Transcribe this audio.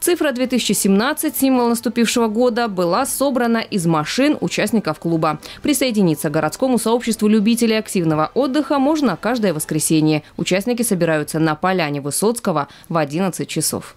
Цифра 2017, символ наступившего года, была собрана из машин участников клуба. Присоединиться к городскому сообществу любителей активного отдыха можно каждое воскресенье. Участники собираются на поляне Высоцкого в 11 часов.